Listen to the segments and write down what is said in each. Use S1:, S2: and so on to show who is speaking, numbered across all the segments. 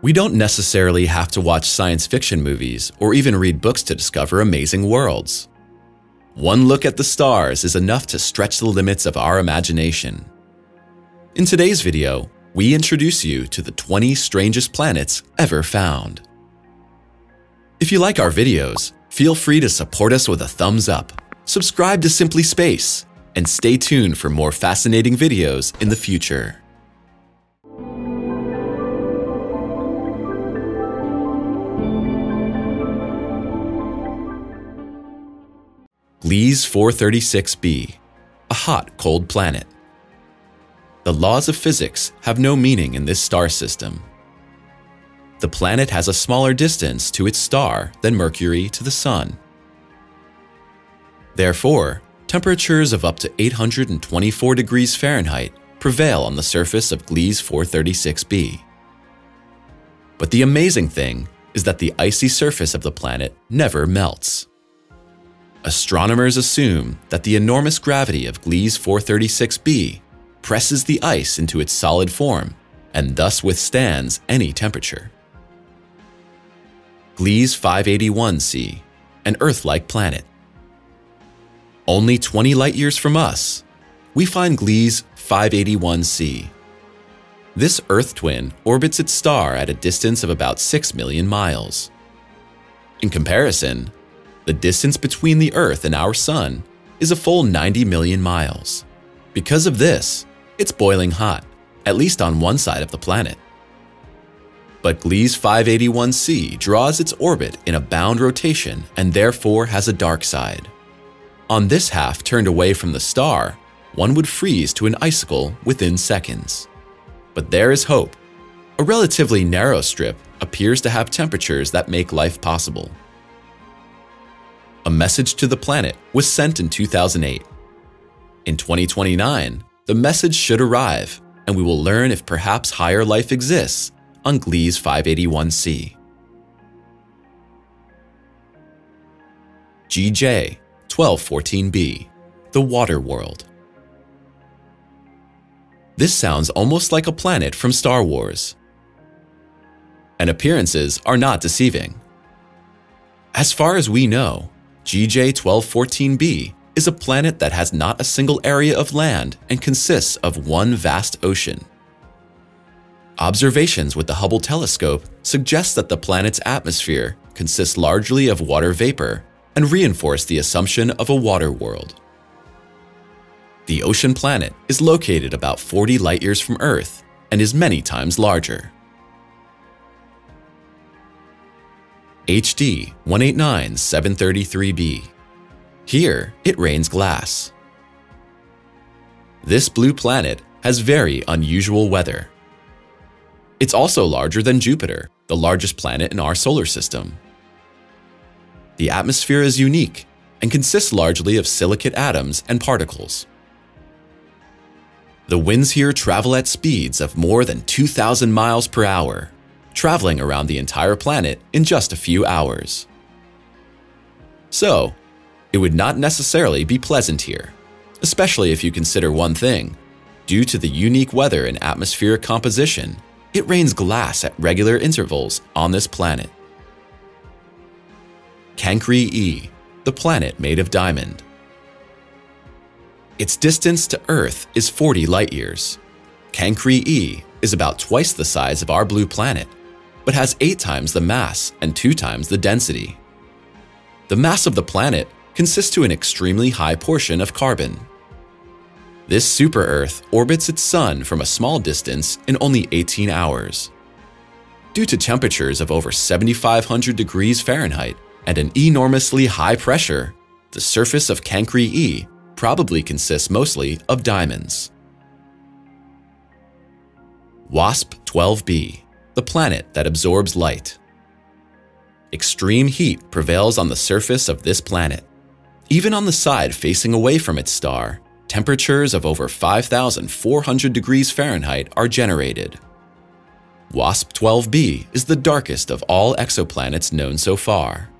S1: We don't necessarily have to watch science fiction movies or even read books to discover amazing worlds. One look at the stars is enough to stretch the limits of our imagination. In today's video, we introduce you to the 20 strangest planets ever found. If you like our videos, feel free to support us with a thumbs up, subscribe to Simply Space, and stay tuned for more fascinating videos in the future. Gliese 436b, a hot, cold planet. The laws of physics have no meaning in this star system. The planet has a smaller distance to its star than Mercury to the Sun. Therefore, temperatures of up to 824 degrees Fahrenheit prevail on the surface of Gliese 436b. But the amazing thing is that the icy surface of the planet never melts. Astronomers assume that the enormous gravity of Gliese 436b presses the ice into its solid form and thus withstands any temperature. Gliese 581c, an Earth-like planet. Only 20 light-years from us, we find Gliese 581c. This Earth twin orbits its star at a distance of about 6 million miles. In comparison, the distance between the Earth and our Sun is a full 90 million miles. Because of this, it's boiling hot, at least on one side of the planet. But Gliese 581c draws its orbit in a bound rotation and therefore has a dark side. On this half turned away from the star, one would freeze to an icicle within seconds. But there is hope. A relatively narrow strip appears to have temperatures that make life possible a message to the planet was sent in 2008. In 2029, the message should arrive, and we will learn if perhaps higher life exists on Gliese 581c. GJ 1214b, the Water World. This sounds almost like a planet from Star Wars. And appearances are not deceiving. As far as we know, GJ1214b is a planet that has not a single area of land and consists of one vast ocean. Observations with the Hubble telescope suggest that the planet's atmosphere consists largely of water vapor and reinforce the assumption of a water world. The ocean planet is located about 40 light-years from Earth and is many times larger. HD 189733b. Here, it rains glass. This blue planet has very unusual weather. It's also larger than Jupiter, the largest planet in our solar system. The atmosphere is unique and consists largely of silicate atoms and particles. The winds here travel at speeds of more than 2,000 miles per hour traveling around the entire planet in just a few hours. So, it would not necessarily be pleasant here, especially if you consider one thing. Due to the unique weather and atmospheric composition, it rains glass at regular intervals on this planet. Cancri E, the planet made of diamond. Its distance to Earth is 40 light-years. Cancri E is about twice the size of our blue planet but has 8 times the mass and 2 times the density. The mass of the planet consists to an extremely high portion of carbon. This super-Earth orbits its sun from a small distance in only 18 hours. Due to temperatures of over 7,500 degrees Fahrenheit and an enormously high pressure, the surface of Cancri E probably consists mostly of diamonds. WASP 12b the planet that absorbs light. Extreme heat prevails on the surface of this planet. Even on the side facing away from its star, temperatures of over 5,400 degrees Fahrenheit are generated. WASP-12b is the darkest of all exoplanets known so far.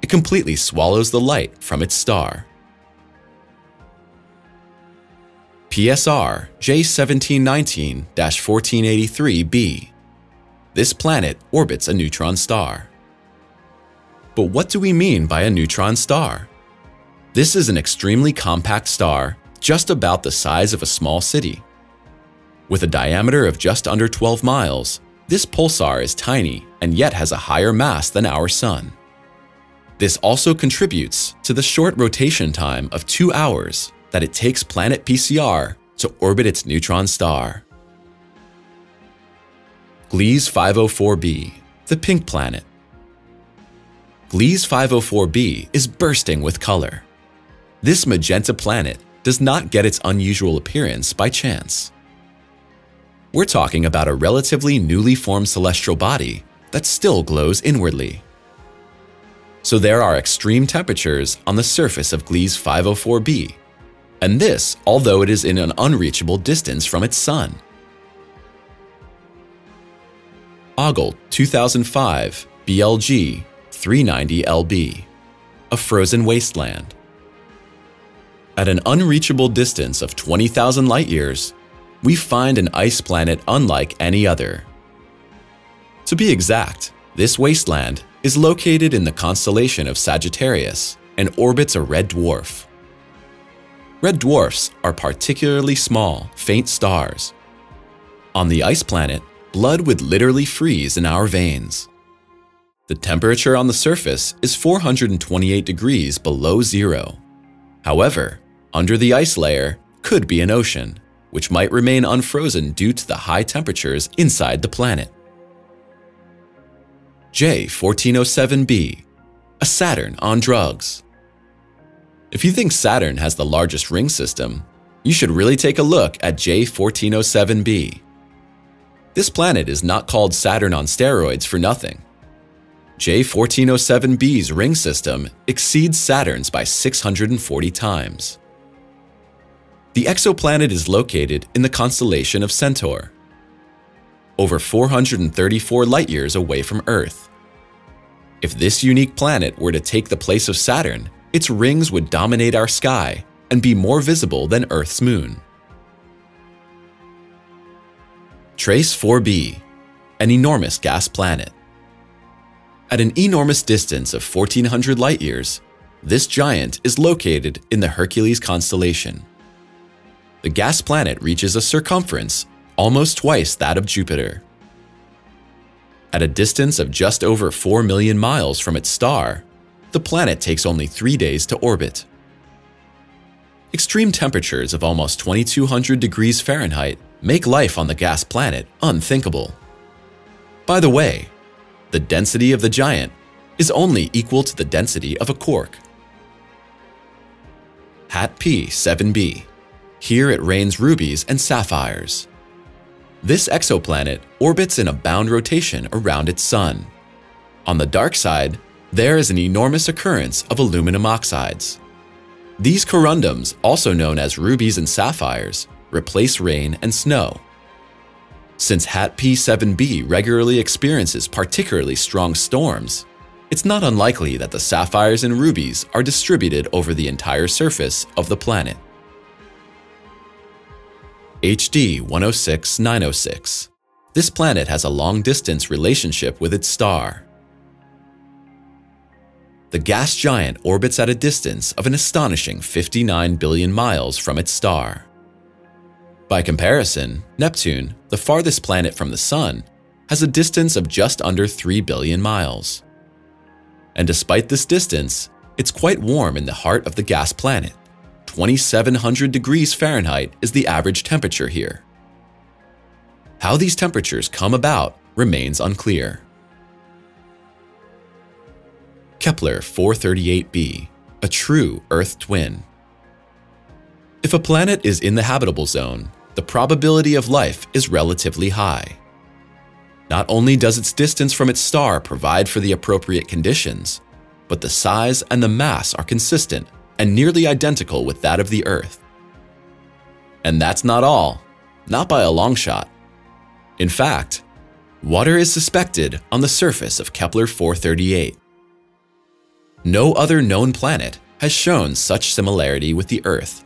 S1: It completely swallows the light from its star. PSR J1719-1483b. this planet orbits a neutron star. But what do we mean by a neutron star? This is an extremely compact star, just about the size of a small city. With a diameter of just under 12 miles, this pulsar is tiny and yet has a higher mass than our Sun. This also contributes to the short rotation time of two hours that it takes planet PCR to orbit its neutron star. Gliese 504b, the pink planet. Gliese 504b is bursting with color. This magenta planet does not get its unusual appearance by chance. We're talking about a relatively newly formed celestial body that still glows inwardly. So there are extreme temperatures on the surface of Gliese 504b, and this although it is in an unreachable distance from its sun. Ogle 2005 BLG 390LB, a frozen wasteland. At an unreachable distance of 20,000 light-years, we find an ice planet unlike any other. To be exact, this wasteland is located in the constellation of Sagittarius and orbits a red dwarf. Red dwarfs are particularly small, faint stars. On the ice planet, blood would literally freeze in our veins. The temperature on the surface is 428 degrees below zero. However, under the ice layer could be an ocean, which might remain unfrozen due to the high temperatures inside the planet. J1407b, a Saturn on drugs. If you think Saturn has the largest ring system, you should really take a look at J1407b. This planet is not called Saturn on steroids for nothing. J1407b's ring system exceeds Saturn's by 640 times. The exoplanet is located in the constellation of Centaur, over 434 light-years away from Earth. If this unique planet were to take the place of Saturn, its rings would dominate our sky and be more visible than Earth's moon. TrES 4b, an enormous gas planet. At an enormous distance of 1400 light-years, this giant is located in the Hercules constellation. The gas planet reaches a circumference almost twice that of Jupiter. At a distance of just over 4 million miles from its star, the planet takes only three days to orbit. Extreme temperatures of almost 2200 degrees Fahrenheit make life on the gas planet unthinkable. By the way, the density of the giant is only equal to the density of a cork. HAT P7b. Here it rains rubies and sapphires. This exoplanet orbits in a bound rotation around its sun. On the dark side, there is an enormous occurrence of aluminum oxides. These corundums, also known as rubies and sapphires, replace rain and snow. Since HAT P7b regularly experiences particularly strong storms, it's not unlikely that the sapphires and rubies are distributed over the entire surface of the planet. HD 106906 This planet has a long-distance relationship with its star. The gas giant orbits at a distance of an astonishing 59 billion miles from its star. By comparison, Neptune, the farthest planet from the Sun, has a distance of just under 3 billion miles. And despite this distance, it's quite warm in the heart of the gas planet. 2700 degrees Fahrenheit is the average temperature here. How these temperatures come about remains unclear. Kepler 438b, a true Earth twin. If a planet is in the habitable zone, the probability of life is relatively high. Not only does its distance from its star provide for the appropriate conditions, but the size and the mass are consistent and nearly identical with that of the Earth. And that's not all, not by a long shot. In fact, water is suspected on the surface of Kepler 438. No other known planet has shown such similarity with the Earth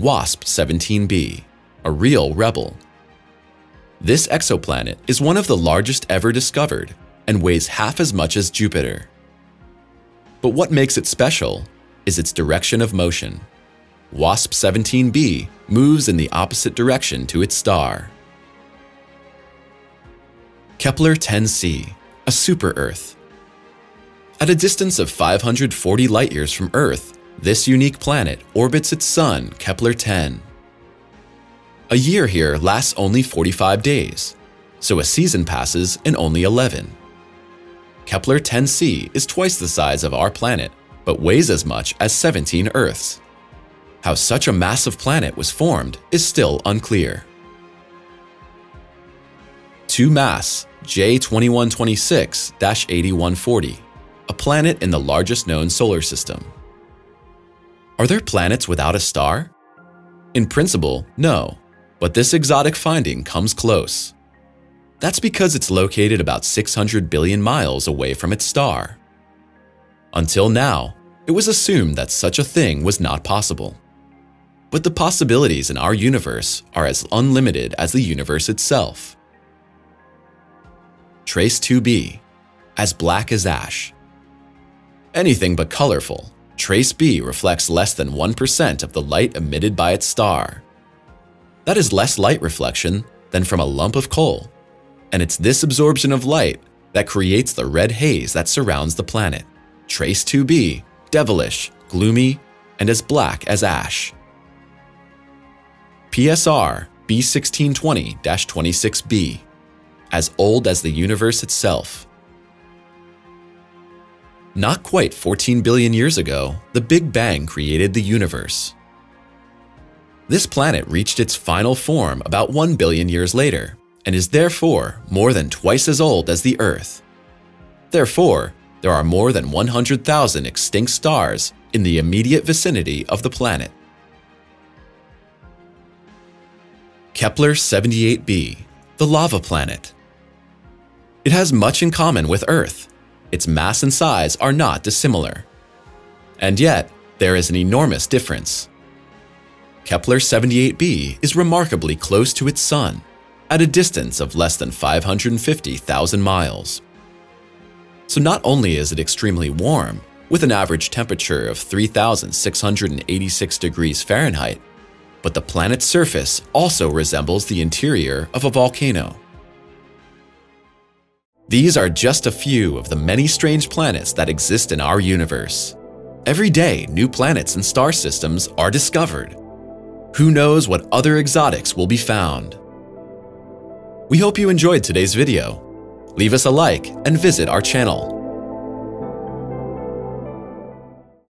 S1: WASP 17b, a real rebel. This exoplanet is one of the largest ever discovered and weighs half as much as Jupiter. But what makes it special is its direction of motion. WASP 17b moves in the opposite direction to its star. Kepler 10c, a super-Earth. At a distance of 540 light-years from Earth, this unique planet orbits its sun, Kepler 10. A year here lasts only 45 days, so a season passes in only 11. Kepler 10c is twice the size of our planet, but weighs as much as 17 Earths. How such a massive planet was formed is still unclear. 2MASS J2126-8140, a planet in the largest known solar system. Are there planets without a star? In principle, no, but this exotic finding comes close. That's because it's located about 600 billion miles away from its star. Until now, it was assumed that such a thing was not possible. But the possibilities in our universe are as unlimited as the universe itself. TrES 2b, as black as ash. Anything but colorful, TrES B reflects less than 1% of the light emitted by its star. That is less light reflection than from a lump of coal, and it's this absorption of light that creates the red haze that surrounds the planet. TrES 2b, devilish, gloomy, and as black as ash. PSR B1620-26b as old as the universe itself. Not quite 14 billion years ago, the Big Bang created the universe. This planet reached its final form about 1 billion years later, and is therefore more than twice as old as the Earth. Therefore, there are more than 100,000 extinct stars in the immediate vicinity of the planet. Kepler 78b, the lava planet. It has much in common with Earth. Its mass and size are not dissimilar. And yet, there is an enormous difference. Kepler 78b is remarkably close to its Sun, at a distance of less than 550,000 miles. So not only is it extremely warm, with an average temperature of 3,686 degrees Fahrenheit, but the planet's surface also resembles the interior of a volcano. These are just a few of the many strange planets that exist in our universe. Every day, new planets and star systems are discovered. Who knows what other exotics will be found? We hope you enjoyed today's video. Leave us a like and visit our channel.